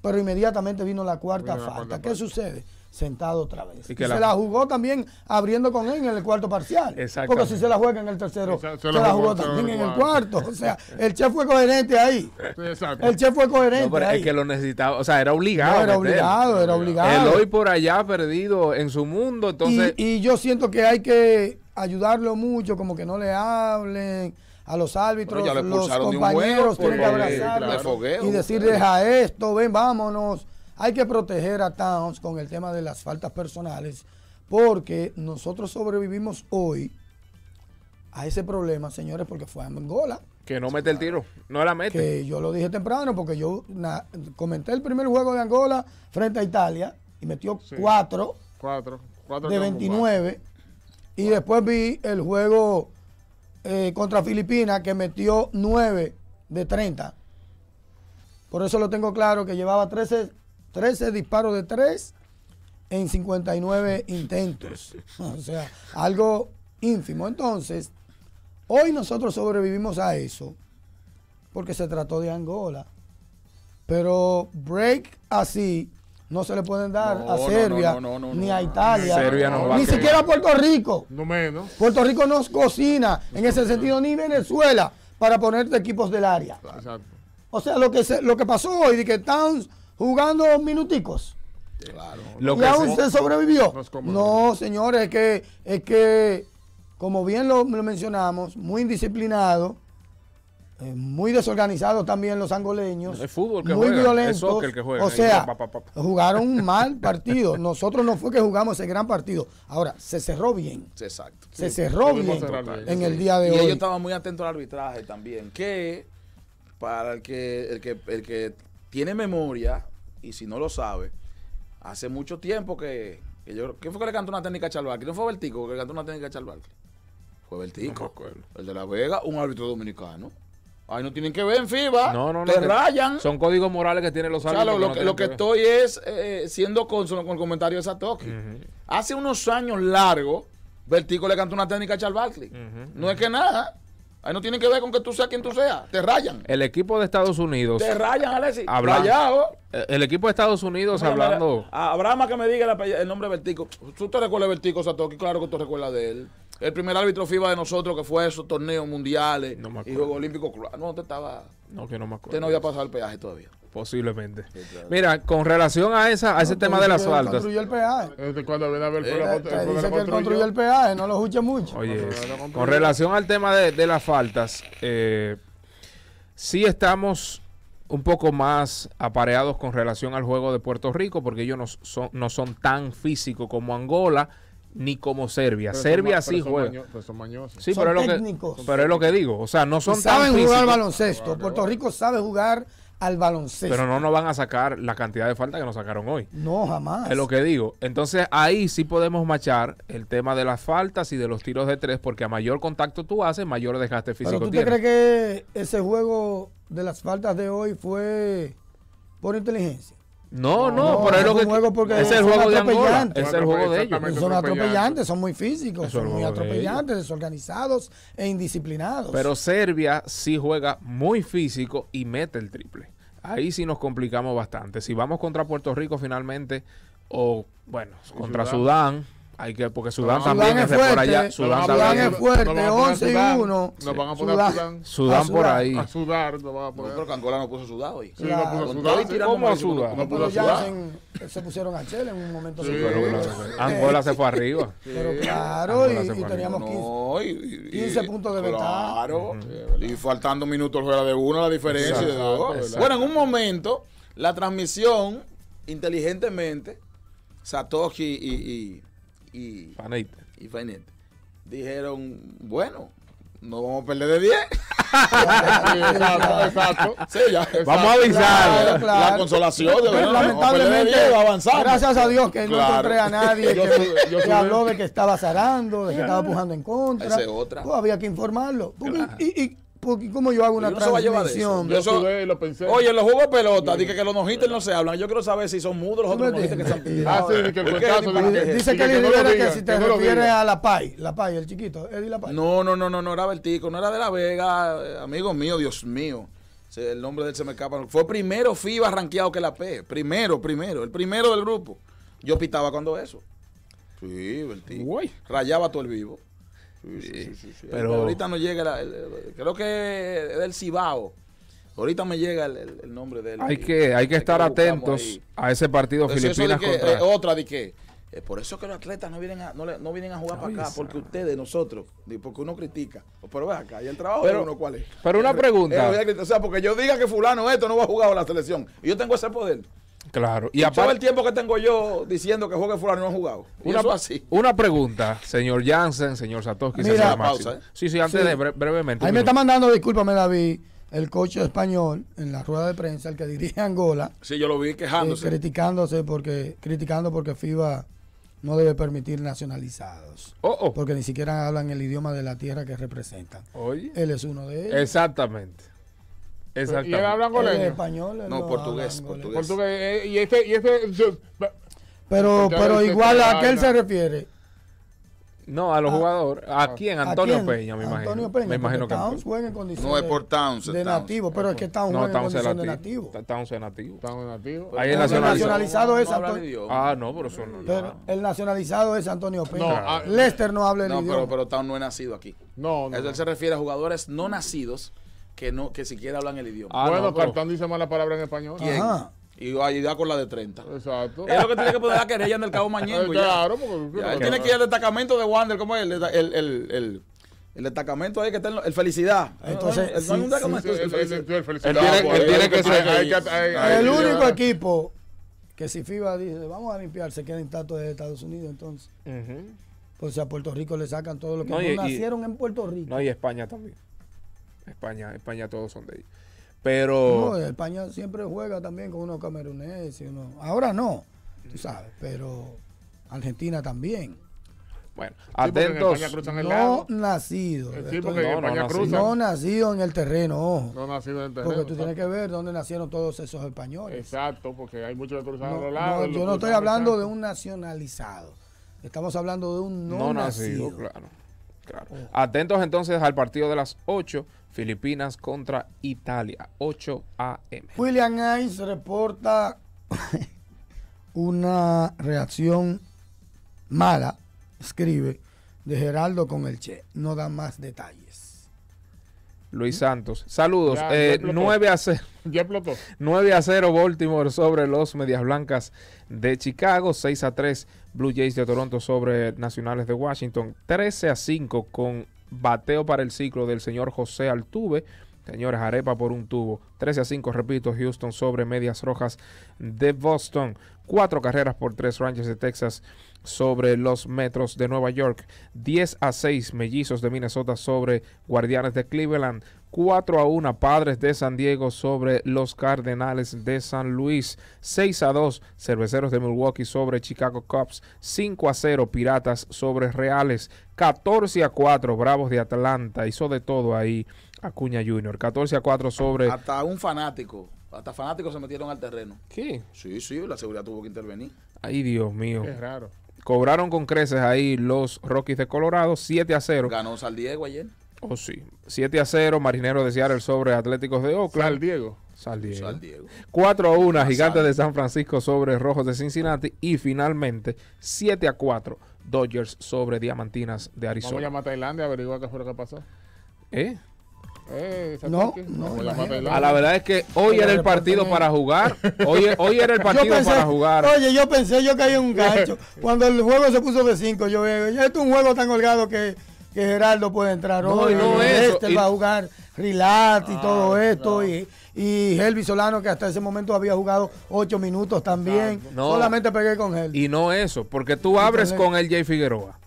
pero inmediatamente vino la cuarta Vino la falta. ¿Qué sucede? Sentado otra vez. Y se la- jugó también abriendo con él en el cuarto parcial. Porque si se la juega en el tercero, se, la jugó también en el cuarto. O sea, el Che fue coherente ahí. Exacto. El Che fue coherente No, pero ahí. es que lo necesitaba, o sea, era obligado. No, era a obligado, era El obligado. hoy por allá perdido en su mundo, entonces y, y yo siento que hay que ayudarlo mucho, como que no le hablen a los árbitros, Pero ya lo los expulsaron de un compañeros juego tienen que por- abrazarlo de fogueo. y decir deja esto, ven, vámonos. Hay que proteger a Towns con el tema de las faltas personales, porque nosotros sobrevivimos hoy a ese problema, señores, porque fue a Angola. que no mete el tiro, no la mete. que yo lo dije temprano porque yo na- comenté el primer juego de Angola frente a Italia y metió Sí. cuatro Cuatro. cuatro de que 29 y después vi el juego eh, contra Filipinas que metió 9 de 30. Por eso lo tengo claro que llevaba 13, 13 disparos de 3 en 59 intentos. O sea, algo ínfimo. Entonces, hoy nosotros sobrevivimos a eso porque se trató de Angola. Pero break así no se le pueden dar No, a no, Serbia no, no, no, ni a Italia, Serbia ni siquiera a Puerto Rico. No menos. Puerto Rico no cocina en ese sentido ni Venezuela para ponerte equipos del área. Exacto. O sea, lo que se- lo que pasó hoy de que están jugando minuticos Claro. Lo y que aún se sobrevivió. No señores, es que es que como bien lo, lo mencionamos, muy indisciplinado, eh, muy desorganizado también los angoleños. Es fútbol que muy juegan, es violentos. soccer que juegan, O sea, pa, pa, pa, pa. jugaron un mal partido. Nosotros no fue que jugamos ese gran partido. Ahora, se cerró bien. Exacto. Se cerró bien en sí. el día de y hoy. ellos estaban muy atentos al arbitraje también. Que para el que, el que, el que tiene memoria, y si no lo sabe, hace mucho tiempo que, que yo. ¿Quién fue que le cantó una técnica a Charvalque? ¿No fue Vertico que le cantó una técnica a Charvalque? Fue No acuerdo. el de La Vega, un árbitro dominicano. Ahí no tienen que ver en FIBA. No, no, no. Te rayan. Son códigos morales que tienen los árbitros. lo, lo que, lo que estoy es eh, siendo consono con el comentario de Satoki. Hace unos años largos, Vertico le cantó una técnica a Charles Barkley. No es que nada. Ahí no tiene que ver con que tú seas quien tú seas. Te rayan. El equipo de Estados Unidos, Te rayan, Alexis. Habla- Rayado. eh, el equipo de Estados Unidos Mira, hablando, A Abraham que me diga el, nombre de Vertico. ¿Tú te recuerdas de Vertico, Satoki? Claro que tú recuerdas de él. El primer árbitro FIBA de nosotros que fue a esos torneos mundiales No y. Juegos Olímpicos. No, usted estaba. No que no me acuerdo. Usted no había pasado el peaje todavía. Posiblemente. claro. Mira, con relación a esa a ese tema de las Él faltas. construyó el peaje. Desde cuando viene a ver, Eh, dice que él construyó. el peaje, no lo escuche mucho. Oye, con relación al tema de, de las faltas, eh, sí estamos un poco más apareados con relación al juego de Puerto Rico, porque ellos no son, no son tan físicos como Angola ni como Serbia. Pero Serbia sí pero son juega. maño- pero son mañosos. Sí, Son pero es, lo que, pero es lo que digo. O sea, no Y son tan saben jugar físicos. baloncesto. Puerto. Rico sabe jugar al baloncesto. Pero no nos van a sacar la cantidad de falta que nos sacaron hoy. No, jamás. Es lo que digo. Entonces ahí sí podemos machar el tema de las faltas y de los tiros de tres, porque a mayor contacto tú haces, mayor desgaste Pero físico tú te crees que ese juego de las faltas de hoy fue por inteligencia. No, no, No, pero es no lo que juego porque es el son juego de Angola, atropellantes. es el juego de ellos. Son atropellantes. atropellantes, son muy físicos, es son muy lo de atropellantes, desorganizados e indisciplinados. Pero Serbia sí juega muy físico y mete el triple. Ahí sí nos complicamos bastante. Si vamos contra Puerto Rico finalmente, o bueno, contra Sudán, hay que, porque Sudán No, también Sudán es es de por fuerte, allá. Sudán, Sudán es fuerte, poner 11 y Sudán, 1. Nos van a poner Sudán. a Sudán. Sudán por ahí. A sudar, nos van a poner. Creo que Angola no puso sudado hoy. Sí, Claro. no puso tirando ¿Cómo a sudar? no No, puso pero sudar. se, se pusieron a Chile en un momento. Sí. Pero Sí. Angola se fue arriba. Pero claro, y, y teníamos 15. No, y- y- 15 puntos de ventaja. Claro. Y faltando minutos fuera de uno, la diferencia. de Exacto, dos. exacto. Bueno, en un momento, la transmisión, inteligentemente, Satoshi y, y, Panita. y dijeron, bueno, no vamos a perder de 10. Sí, exacto, exacto. Sí, ya. Vamos a avisar. Claro, claro. La consolación de de lamentablemente, 10, avanzamos. gracias a Dios que no Claro. encontré a nadie Yo que, yo habló de que estaba zarando, de que estaba pujando en contra. Esa es otra. Pues había que informarlo. Porque, y, y, porque como yo hago una transmisión. Yo Eso- lo pensé. Oye, los juegos pelota, dije que los nojites no se hablan. Yo quiero saber si son mudos los ¿Tú me otros nojites que se han entiendes? pillado. Ah, sí, que el. Dice que que Rivera si te refieres a la PAI, la PAI, el chiquito, Eddie la PAI. No, no, no, no, no era Bertico, no era de La Vega, eh, amigo mío, Dios mío. El nombre de él se me escapa. Fue primero FIBA rankeado que la P. Primero, primero, el primero del grupo. Yo pitaba cuando eso. Sí, Bertico. Uy. Rayaba todo el vivo. Sí, sí, sí, sí, sí. Pero- ahorita no llega, la- el- el- creo que es del Cibao. Ahorita me llega el, nombre de él. Hay que, hay que estar atentos ahí. a ese partido Entonces, eso de Filipinas que, contra. eh, otra de que eh, por eso que los atletas no vienen a, no, le- no vienen a jugar para acá, porque ustedes, nosotros, porque uno critica. Pero ve acá, y el trabajo Pero- de uno cuál es. pero una Eh, pregunta. eh, o sea, porque yo diga que fulano esto no va a jugar a la selección. Y yo tengo ese poder. Claro. Y Y ¿Sabe el tiempo que tengo yo diciendo que juegue fulano y no ha jugado? Una, así. una pregunta, señor Jansen, señor Satoshi, Mira- Pausa. ¿eh? Sí, sí, antes Sí. de bre- brevemente. Ahí me está mandando, discúlpame David, el coach español en la rueda de prensa, el que dirige Angola, Sí, yo lo vi eh, quejándose. criticándose porque, criticando porque FIBA no debe permitir nacionalizados. Oh, oh. Porque ni siquiera hablan el idioma de la tierra que representan. Oye. Él es uno de ellos. Exactamente. ¿Y él Exactamente. habla Él es angoleño? español. él No, habla portugués, portugués. Portugués. eh, Y este, y este, yo- Pero, pero igual a qué él habla- se refiere. No, a los Ah, jugadores. ¿A quién? ¿A Antonio quién? Peña, me imagino. Antonio Peña, me imagino que Towns juega en condiciones No es por Towns, de Towns. nativo, pero es que Towns No, juega en Towns es condición de nativo. nativo. Towns es nativo. Ahí es No, el nacionalizado. nacionalizado es No habla Antonio. Ah, no, pero eso no. Pero el nacionalizado es Antonio Peña. No, ah, Lester no habla el No, idioma. pero, pero Town no es nacido aquí. No, no. Eso él se refiere a jugadores no nacidos que no que siquiera hablan el idioma. Ah, bueno, no, pero- Cartón dice mala palabra en español. ¿Quién? Ajá. Y ahí da con la de 30. Exacto. Es lo que tiene que poner la querella en el cabo ya. Claro, porque. Ya, él tiene que ir al destacamento de Wander, ¿cómo es? El, el, el, el, el destacamento ahí que está en lo- el Felicidad. Entonces, el único equipo que si FIBA dice, vamos a limpiar, se queda intacto de Estados Unidos, entonces. Ujú. Pues a Puerto Rico le sacan todo lo que No, no, y- y- nacieron en Puerto Rico. No, y España también. España, España todos son de ellos. No, Pero. España siempre juega también con unos cameruneses. Uno, ahora no, tú sabes, pero Argentina también. Bueno, Sí, atentos. España cruzan el No nacido. Sí, porque No, no, no, cruzan. no nacido en el terreno, ojo. No nacido en terreno. porque tú tienes que ver dónde nacieron todos esos españoles. Exacto, porque hay muchos que cruzan No, a los no, lados. yo no estoy hablando de un nacionalizado. Estamos hablando de un no, No, nacido. nacido, claro. claro. Atentos entonces al partido de las 8, Filipinas contra Italia, 8 AM. William Ice reporta una reacción mala, escribe, de Geraldo con el Che. No da más detalles. Luis Santos, saludos. Ya, Eh, ya explotó. 9 a 0. Ya explotó. 9 a 0 Baltimore sobre los Medias Blancas de Chicago, 6 a 3 Blue Jays de Toronto sobre Nacionales de Washington, 13 a 5 con bateo para el ciclo del señor José Altuve. Señores, arepa por un tubo. 13 a 5, repito, Houston sobre Medias Rojas de Boston. cuatro carreras por tres Rangers de Texas sobre los Metros de Nueva York, 10 a 6 Mellizos de Minnesota sobre Guardianes de Cleveland, 4 a 1 Padres de San Diego sobre los Cardenales de San Luis, 6 a 2 Cerveceros de Milwaukee sobre Chicago Cubs, 5 a 0 Piratas sobre Reales, 14 a 4 Bravos de Atlanta, hizo de todo ahí Acuña Jr., 14 a 4 sobre... Hasta un fanático, hasta fanáticos se metieron al terreno. ¿Qué? Sí, sí, la seguridad tuvo que intervenir. Ay, Dios mío. Es raro. Cobraron con creces ahí los Rockies de Colorado, 7 a 0. Ganó San Diego ayer. Oh, sí. 7 a 0, Marineros de Seattle sobre Atléticos de Oakland. Sal Diego. Sal Diego. San Diego. 4 a 1, Ah, Gigantes Sal. de San Francisco sobre Rojos de Cincinnati. Y finalmente, 7 a 4, Dodgers sobre Diamantinas de Vamos a Arizona. llamar a Tailandia a averiguar qué fue lo que pasó. ¿Eh? Eh, ¿se No, toque? no, Vamos a la verdad es que hoy era el partido para jugar. Hoy, hoy era el partido pensé- para jugar. Oye, yo pensé, yo caí en un gancho. Cuando el juego se puso de 5, yo veo, ya esto es un juego tan holgado que, que Gerardo puede entrar No, hoy. no Este va a jugar Rilat y Ah, todo esto. no. Y, y Helvi Solano, que hasta ese momento había jugado 8 minutos también. No. Solamente pegué con él. Y no eso, porque tú abres con el Jay Figueroa.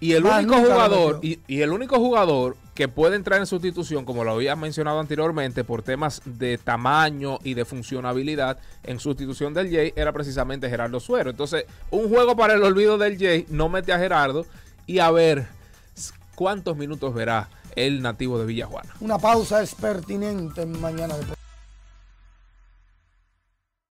Y el Más único jugador, y, y el único jugador que puede entrar en sustitución, como lo había mencionado anteriormente, por temas de tamaño y de funcionabilidad, en sustitución del Jay, era precisamente Gerardo Suero. Entonces, un juego para el olvido del Jay, no mete a Gerardo, y a ver cuántos minutos verá el nativo de Villajuana. Una pausa es pertinente en mañana de